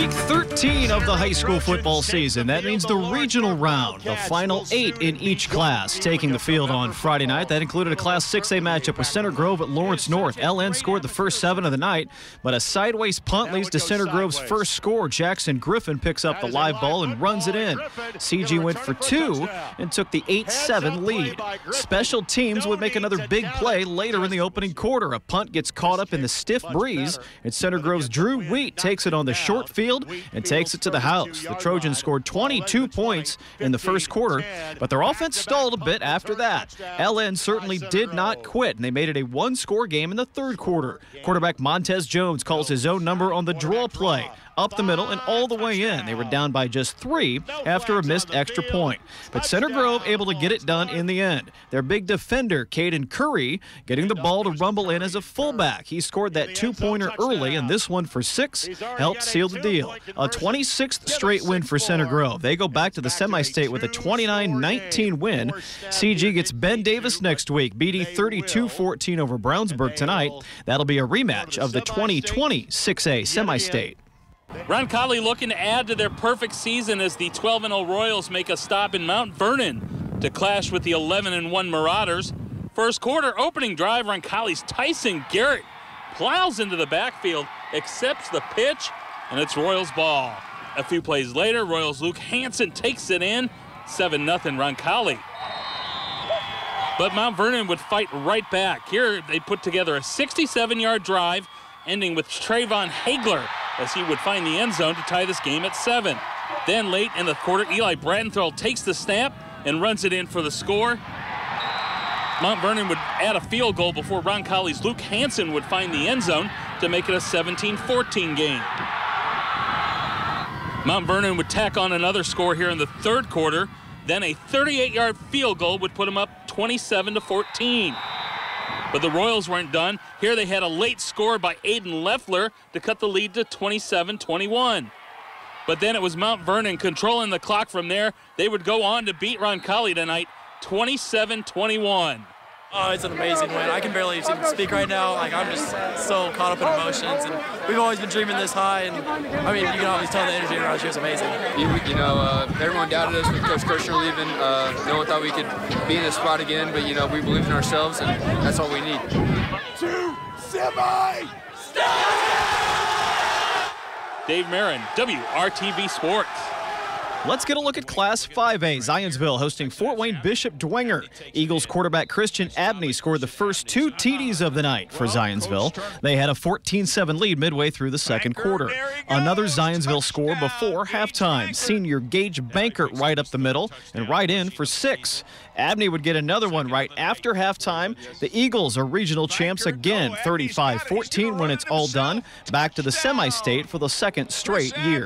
Week 13 of the high school football season. That means the regional round, the final eight in each class, taking the field on Friday night. That included a Class 6A matchup with Center Grove at Lawrence North. LN scored the first seven of the night, but a sideways punt leads to Center Grove's first score. Jackson Griffin picks up the live ball and runs it in. CG went for two and took the 8 7 lead. Special teams would make another big play later in the opening quarter. A punt gets caught up in the stiff breeze, and Center Grove's Drew Wheat takes it on the short field and takes it to the house. The Trojans scored 22 points in the first quarter, but their offense stalled a bit after that. LN certainly did not quit, and they made it a one score game in the third quarter. Quarterback Montez Jones calls his own number on the draw play up the middle and all the way in. They were down by just three after a missed extra point. But Center Grove able to get it done in the end. Their big defender, Caden Curry, getting the ball to rumble in as a fullback. He scored that two pointer early, and this one for six helped seal the deal. A 26th straight win for Center Grove. They go back to the semi state with a 29 19 win. CG gets Ben Davis next week, beating 32 14 over Brownsburg tonight. That'll be a rematch of the 2020 6A semi state. Roncalli looking to add to their perfect season as the 12 0 Royals make a stop in Mount Vernon to clash with the 11 1 Marauders. First quarter opening drive, Roncalli's Tyson Garrett plows into the backfield, accepts the pitch, and it's Royals ball. A few plays later, Royals Luke Hansen takes it in, 7 0 Roncalli. But Mount Vernon would fight right back. Here they put together a 67 yard drive, ending with Trayvon Hagler as he would find the end zone to tie this game at seven. Then late in the quarter, Eli Bradenthal takes the snap and runs it in for the score. Mount Vernon would add a field goal before Ron Roncalli's Luke Hansen would find the end zone to make it a 17-14 game. Mount Vernon would tack on another score here in the third quarter. Then a 38-yard field goal would put them up 27 to 14. But the Royals weren't done. Here they had a late score by Aiden Leffler to cut the lead to 27-21. But then it was Mount Vernon controlling the clock from there. They would go on to beat Roncalli tonight 27-21. Oh, it's an amazing win. I can barely even speak right now. Like I'm just so caught up in emotions, and we've always been dreaming this high. And I mean, you can always tell the energy around here is amazing. You, you know, uh, everyone doubted us with Coach Kirschner leaving. Uh, no one thought we could be in this spot again, but you know, we believed in ourselves, and that's all we need. Two semi. stop! Dave Marren, WRTV Sports. Let's get a look at Class 5A. Zionsville hosting Fort Wayne Bishop Dwenger. Eagles quarterback Christian Abney scored the first two TDs of the night for Zionsville. They had a 14-7 lead midway through the second quarter. Another Zionsville score before halftime. Senior Gage Bankert right up the middle and right in for six. Abney would get another one right after halftime. The Eagles are regional champs again, 35-14 when it's all done. Back to the semi-state for the second straight year.